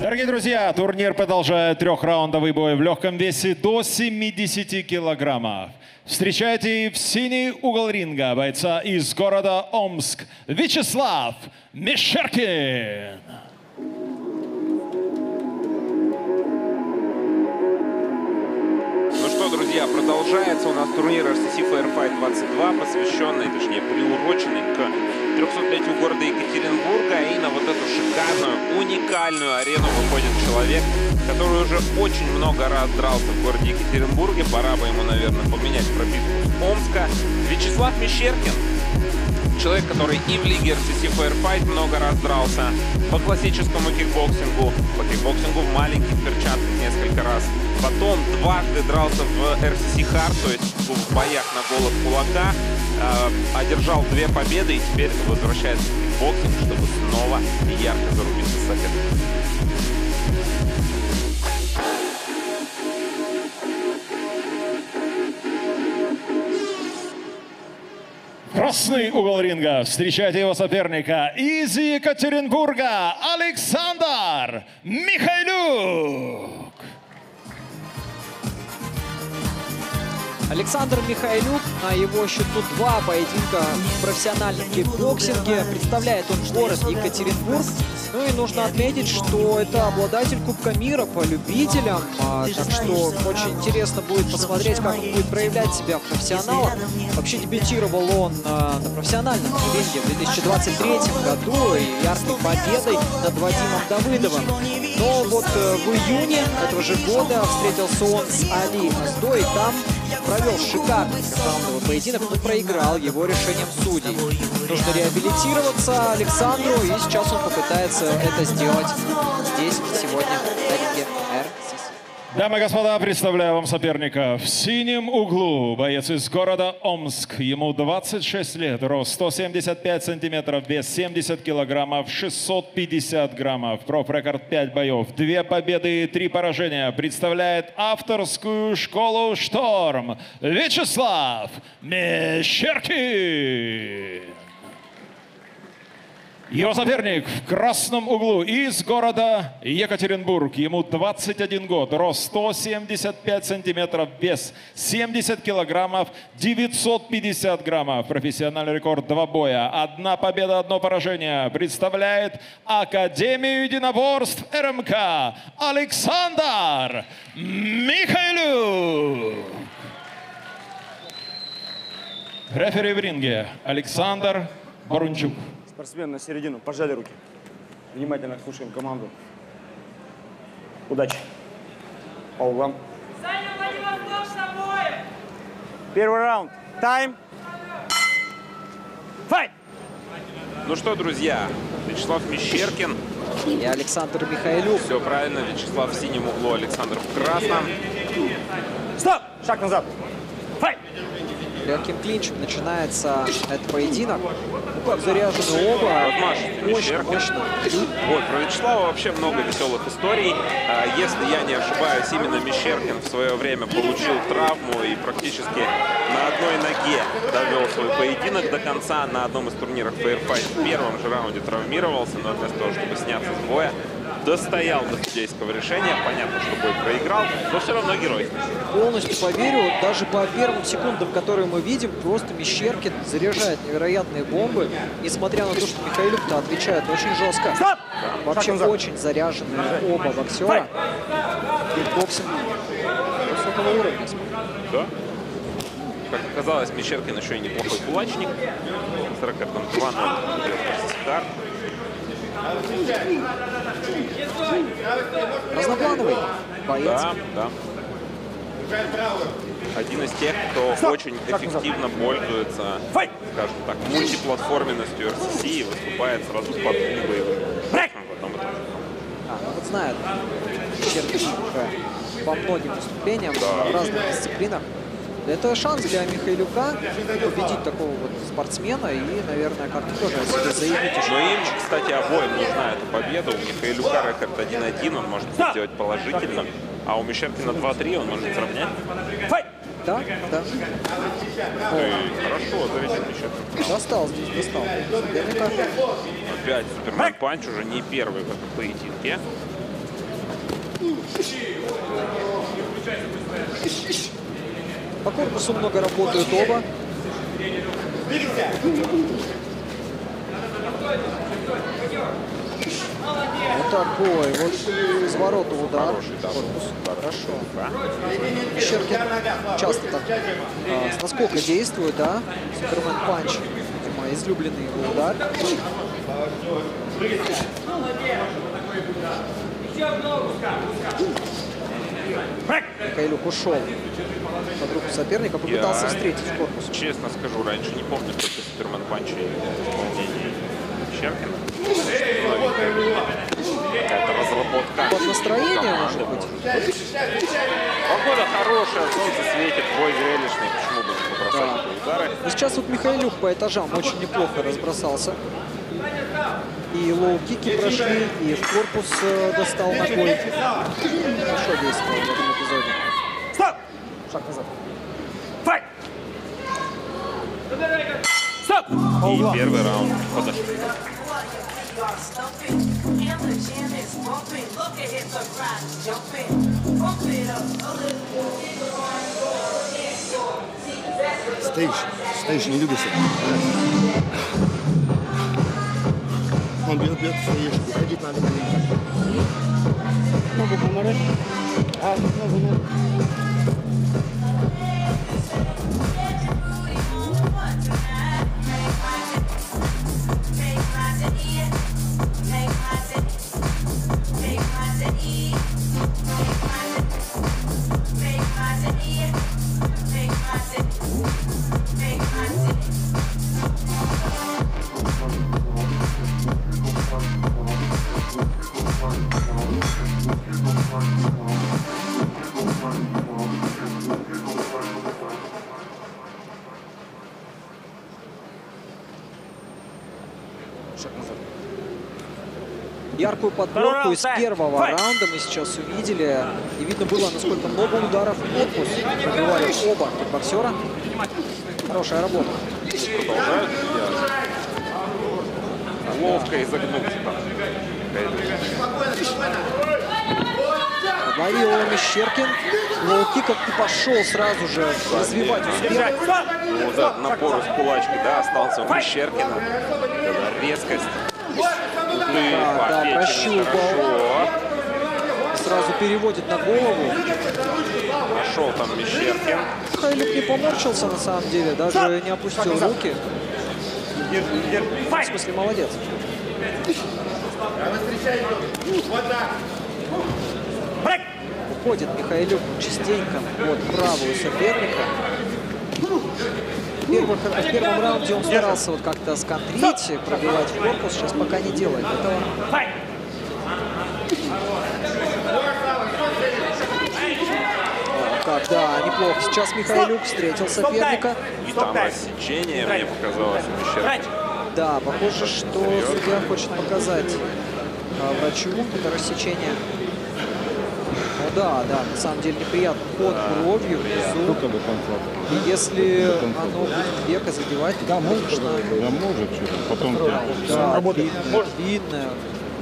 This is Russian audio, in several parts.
Дорогие друзья, турнир продолжает трехраундовый бой в легком весе до 70 килограммов. Встречайте в синий угол ринга бойца из города Омск Вячеслав Мещеркин. Ну что, друзья, продолжается у нас турнир RCC Firefight 22, посвященный, точнее, приуроченный к 300-летию города Екатеринбурга. И на вот эту шикарную, уникальную арену выходит человек, который уже очень много раз дрался в городе Екатеринбурге. Пора бы ему, наверное, поменять прописку с Омска. Вячеслав Мещеркин, Человек, который и в лиге RCC Fair Fight много раз дрался, по классическому кикбоксингу, по кикбоксингу в маленьких перчатках несколько раз. Потом дважды дрался в RCC Hard, то есть в боях на голых кулаках. Э, одержал две победы и теперь возвращается в кикбоксинг, чтобы снова ярко зарубиться с соперником. Красный угол ринга. Встречайте его соперника из Екатеринбурга Александр Михайлюк. Александр Михайлюк, на его счету два поединка в профессиональном кикбоксинге. Представляет он город Екатеринбург. Ну и нужно отметить, что это обладатель Кубка мира по любителям. А, так что очень интересно будет посмотреть, как он будет проявлять себя в профессионалах. Вообще дебютировал он а, на профессиональном ринге в 2023 году и яркой победой над Вадимом Давыдовым. Но вот э, в июне этого же года встретился он с Али Аздо, и там провел шикарный трехраундовый поединок, но проиграл его решением судей. Нужно реабилитироваться Александру, и сейчас он попытается это сделать здесь, сегодня. Дамы и господа, представляю вам соперника. В синем углу боец из города Омск. Ему 26 лет, рост 175 сантиметров, вес 70 килограммов, 650 граммов. Профрекорд 5 боев, 2 победы и 3 поражения. Представляет авторскую школу «Шторм» Вячеслав Мещеркин. Его соперник в красном углу из города Екатеринбург. Ему 21 год, рост 175 сантиметров, вес 70 килограммов, 950 граммов. Профессиональный рекорд два боя. Одна победа, одно поражение. Представляет Академию единоборств РМК Александр Михайлюк. Рефери в ринге Александр Барунчук. Спортсмен на середину. Пожали руки. Внимательно слушаем команду. Удачи. По углам. Саня Владивосток с тобой! Первый раунд. Тайм. Файт! Ну что, друзья, Вячеслав Мещеркин. И Александр Михайлюк. Все правильно, Вячеслав в синем углу, Александр в красном. Стоп! Шаг назад. Файт! Легким клинчем начинается этот поединок. Как заряжены оба. Вот Маш, Мощно, Мещеркин. мощно. Вот, про Вячеслава вообще много веселых историй. А, Если я не ошибаюсь, именно Мещеркин в свое время получил травму и практически на одной ноге довел свой поединок до конца на одном из турниров Firefight. В первом же раунде травмировался, но вместо того, чтобы сняться с боя, достоял до судейского решения. Понятно, что бой проиграл, но все равно герой. Полностью поверю, даже по первым секундам, которые мы видим, просто Мещеркин заряжает невероятные бомбы, несмотря на то, что Михайлюк-то отвечает очень жестко. Стоп! Вообще очень заряженные оба боксера. Кикбоксинг высокого уровня. Да? Как оказалось, Мещеркин еще и неплохой кулачник. С рекордом 2-0 Стар. Разноплановый боец. Да, да. Один из тех, кто Стоп! очень эффективно пользуется, скажем так, мультиплатформенностью RCC и выступает сразу с под боевым. А, ну вот Мещеркин уже по многим выступлениям в разных дисциплинах. Это шанс для Михайлюка победить такого вот спортсмена и, наверное, как-то тоже о себе заявить еще. Но им, кстати, обоим нужна эта победа. У Михаилюка рекорд 1-1, он может сделать положительно. А у Мещеркина 2-3, он может сравнять. Да, да. И хорошо, зависит Мещеркин. Достал здесь, достал. Соперника. Опять Супермен Панч уже не первый в этом поединке. По корпусу много работают оба. Вот такой вот с ворота удар. Корпус. Хорошо. Щеркин часто так а, с наскока действует, да? Супермен панч. Видимо, излюбленный его удар. Михайлюк ушел под руку соперника, попытался Я- встретить в корпус. Честно скажу, раньше не помню столько Superman punch ей в исполнении Мещеркина. Какая-то разработка. Под настроение, может быть? Погода хорошая, солнце светит, бой зрелищный. Почему бы не побросать Да. удары? Но сейчас вот Михайлюк по этажам очень неплохо разбросался. И лоу-кики прошли, и в корпус э, достал ногой. Хорошо действовал в этом эпизоде. Стоп! Шаг назад. Файт! Стоп! И углам. первый раунд подошел. Стоишь, стоишь, не двигайся. Он бьет, бьет, стоишь. Уходить Яркую подборку из первого раунда мы сейчас увидели. И видно было, насколько много ударов в корпус пробивали оба боксера. Хорошая работа. Продолжают делать. Ловко изогнулся там. Ловил его Мещеркин. Лоу-кик как и пошел сразу же развивать успех. Ну, вот этот напор из кулачки, да, остался у Мещеркина. Резкость. Да, да, прощупал. хорошо. Сразу переводит на голову. Нашел там Мещеркин. Хайлюк не поморщился на самом деле, даже не опустил руки. В смысле, молодец. Уходит Михайлюк частенько под правую соперника. В, первых- в первом раунде он старался вот как-то сконтрить, пробивать в корпус. Сейчас пока не делает этого. Так, да, неплохо. Сейчас Михайлюк встретил соперника. И там рассечение, мне показалось, у Мещеркина. Файт! Да, похоже, что судья хочет показать а, врачу это рассечение. Ну да, да, на самом деле неприятно. Под бровью внизу. И если оно будет века задевать, да, конечно, Да может что-то. Потом ты- да, длинное, длинное,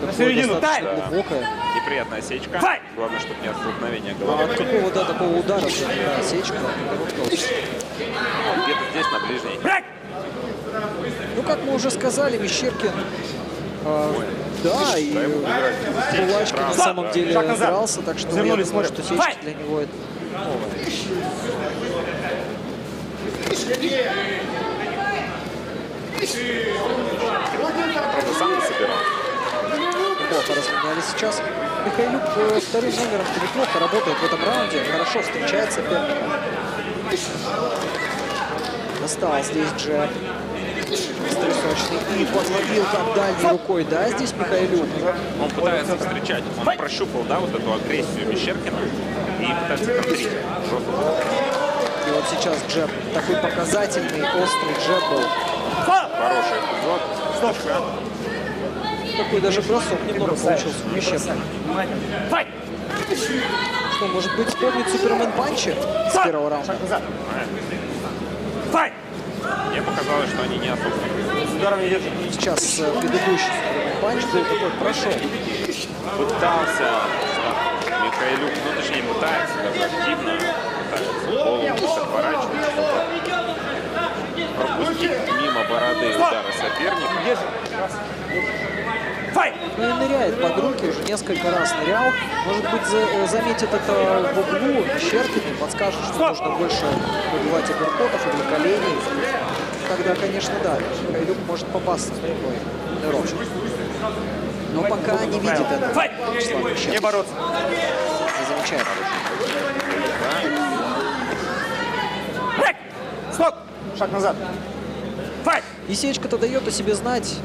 такое середину, тайм! глубокое. Неприятная осечка. Файт! Главное, чтобы не от столкновения А головы. от какого, да, такого удара, да, осечка, короткого. Где-то здесь, на ближней. Ну, как мы уже сказали, Мещеркин, а, да, и кулачки на самом деле дрался, так что я думаю, что сечка для него это. Правда, сам не собирал. Неплохо разменяли сейчас. Михайлюк э, вторым номером неплохо работает в этом раунде, хорошо встречает соперника. Достал здесь джеб. Сочный. И подловил как дальней рукой, да, здесь Михайлюк? Он пытается встречать. Он прощупал, да, вот эту агрессию Мещеркина и пытается контрить. И вот сейчас джеб. Такой показательный, острый джеб был. Хороший эпизод. Стоп! Такой даже бросок немного получился. Файт! Что, может быть, вспомнить Супермен Панчи с первого раунда? Файт! Мне показалось, что они не особо. Ударом не держи. Сейчас э, предыдущий Панч был такой, прошел. Пытался Михайлюк, ну точнее пытается даже активно, пытается голову отворачивать, пропустить мимо бороды удара соперника. Ну и ныряет под руки, уже несколько раз нырял. Может быть, за- э, заметит это в углу Щеркин и подскажет, что нужно больше выбивать апперкотов коленей. Тогда, конечно, да, Михайлюк может попасться в такой нырок. Но пока не видит это. Файт! Вячеслав Не бороться. Не замечает. Стоп! Шаг назад. Файт! Исечка-то дает о себе знать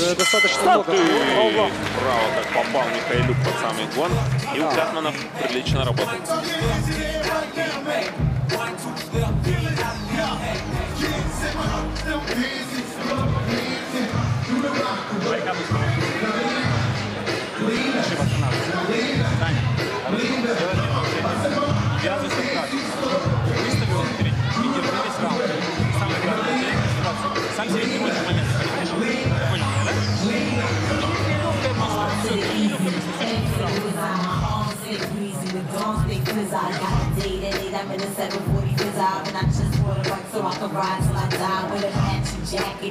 э, достаточно Стоп! много. Право, как попал Михайлюк под самый гон. И у Катманов прилично работает.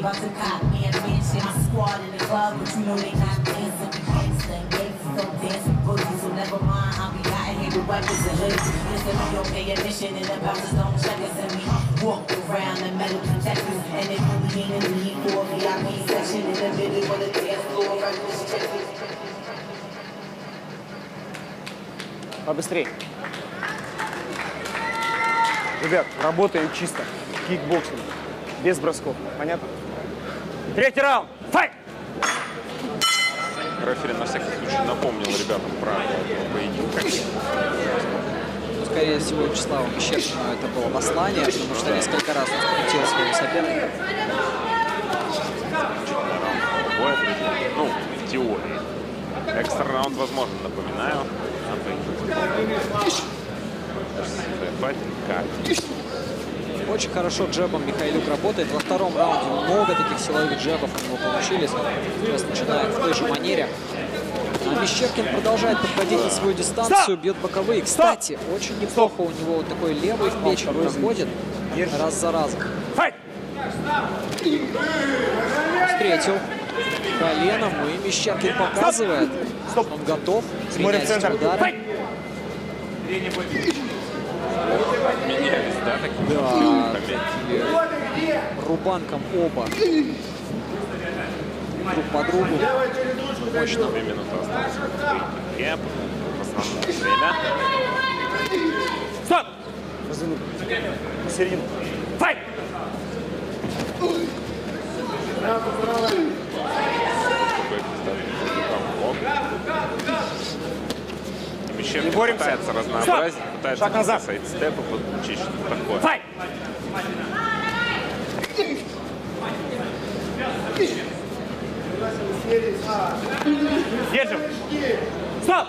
About to cop me a mansion, my squad in the club, but you know they not dancing. Gangsta and gangsters don't dance with boogies, so never mind. I'll be out here with weapons and hoodies. Listen, we don't pay admission, and the bouncers don't check us, and we walk around in metal detectors. And if we ain't in the league for a VIP section in the middle of the dance floor, reckless checkers. Побыстрее. Ребят, работаем чисто. Кикбоксинг. Без бросков. Понятно? Третий раунд. Fight! Рефери на всякий случай напомнил ребятам этого поединка. Ну, скорее всего, Вячеславу Мещеркину это было послание, потому что несколько раз он скрутил своего соперника. Ну, в теории. Экстра раунд возможно, напоминаю. Файтинг как? Очень хорошо джебом Михайлюк работает. Во втором раунде много таких силовых джебов у него получились. Сейчас начинает в той же манере. А Мещеркин продолжает подходить на свою дистанцию, бьет боковые. Кстати, очень неплохо у него вот такой левый в печень происходит раз за разом. Встретил коленом, и Мещеркин показывает, Стоп! он готов принять центр. Да, такие? Да, рубанком оба друг по другу. Мощно. Две минуты осталось. Кэп. В основное время. Стоп! На середину. Файт! Мещеркин Не боремся. пытается разнообразить, пытается Шаг назад. сайдстепы подключить, что-то такое. Файт! Держим. Стоп!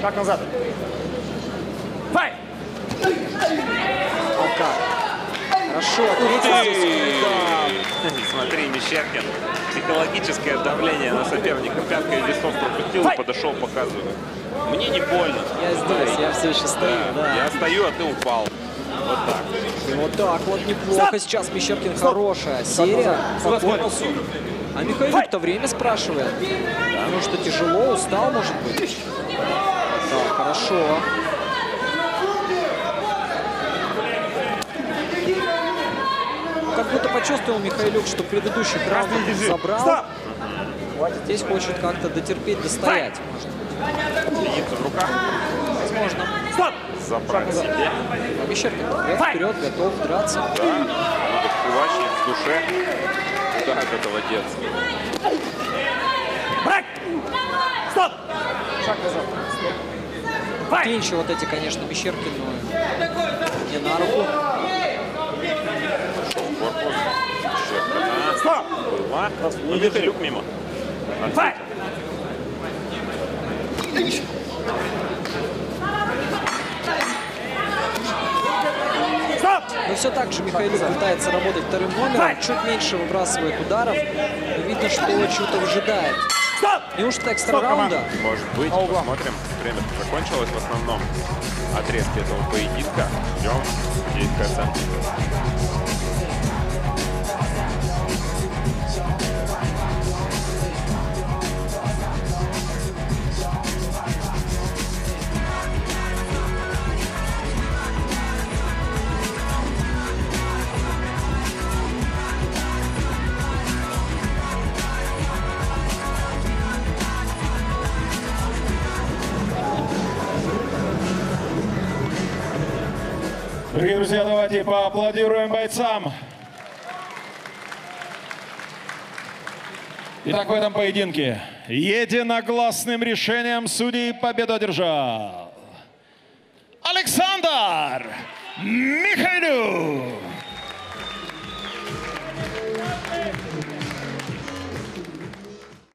Шаг назад. Файт! О как. Хорошо, удар. Смотри, Мещеркин. Психологическое давление на соперника. Пяткой весов пропустил и подошел, показывает. Мне не больно. Я здесь, я все еще стою, да. Я стою, а ты упал. Вот так. Вот так вот неплохо сейчас Мещеркин. Хорошая серия по корпусу. А Михайлюк-то время спрашивает. Потому что тяжело, устал, может быть. Так, хорошо. Как будто почувствовал Михайлюк, что предыдущий раунд забрал. Стоп! Здесь хочет как-то дотерпеть, достоять. Может, Единица в руках. возможно. Стоп! Забрать себе. А Мещеркин вперед, вперед, готов драться. Да. Надо кулачник в душе. Куда от этого деться? Брак! Стоп! Шаг назад. Клинчи вот эти, конечно, Мещеркину не на руку. Корпус. Щеркина. Стоп! Была. Ну, Михайлюк мимо. Стоп! Но все так же Михайлюк пытается работать вторым номером. Чуть меньше выбрасывает ударов. Но видно, что чего-то выжидает. Стоп! Неужто экстра Стоп, раунда? Может быть, посмотрим. Время закончилось в основном отрезке этого поединка. Ждем судейской оценки. Друзья, давайте поаплодируем бойцам. Итак, в этом поединке единогласным решением судей победу одержал Александр Михайлюк.